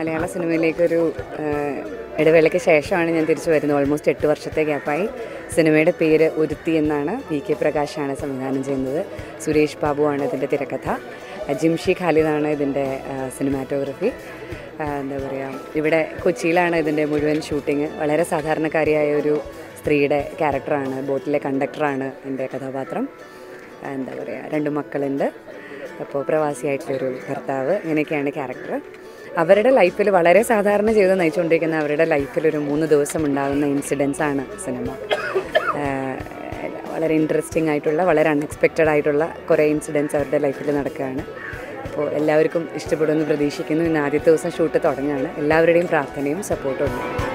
മലയാള സിനിമയിലേക്കൊരു ഇടവേളയ്ക്ക് ശേഷമാണ് ഞാൻ തിരിച്ചു വരുന്നത്. ഓൾമോസ്റ്റ് എട്ട് വർഷത്തെ ഗ്യാപ്പായി സിനിമയുടെ പേര് ഒരുത്തി എന്നാണ് പി കെ പ്രകാശാണ് സംവിധാനം ചെയ്യുന്നത്. സുരേഷ് ബാബുവാണ് ഇതിന്റെ തിരക്കഥ. ജിംഷി ഖാലിദാണ് ഇതിന്റെ സിനിമാറ്റോഗ്രഫി എന്താ പറയുക ഇവിടെ കൊച്ചിയിലാണ് ഇതിന്റെ മുഴുവൻ ഷൂട്ടിങ് വളരെ സാധാരണക്കാരിയായ ഒരു സ്ത്രീയുടെ ക്യാരക്ടറാണ് ബോട്ടിലെ കണ്ടക്ടറാണ് എന്റെ കഥാപാത്രം. എന്താ പറയുക രണ്ട് മക്കളുണ്ട്. അപ്പോൾ പ്രവാസിയായിട്ടൊരു ഭർത്താവ്. ഇങ്ങനെയൊക്കെയാണ് ക്യാരക്ടർ അവരുടെ ലൈഫിൽ വളരെ സാധാരണ ജീവിതം നയിച്ചുകൊണ്ടിരിക്കുന്ന അവരുടെ ലൈഫിൽ ഒരു മൂന്ന് ദിവസം ഉണ്ടാകുന്ന ഇൻസിഡൻസ് ആണ് സിനിമ. വളരെ ഇൻട്രസ്റ്റിംഗ് ആയിട്ടുള്ള വളരെ അൺഎക്സ്പെക്റ്റഡ് ആയിട്ടുള്ള കുറേ ഇൻസിഡൻസ് അവരുടെ ലൈഫിൽ നടക്കുകയാണ്. അപ്പോൾ എല്ലാവർക്കും ഇഷ്ടപ്പെടുമെന്ന് പ്രതീക്ഷിക്കുന്നു. ഇന്ന് ആദ്യത്തെ ദിവസം ഷൂട്ട് തുടങ്ങുകയാണ് എല്ലാവരുടെയും പ്രാർത്ഥനയും സപ്പോർട്ടും ഉണ്ട്.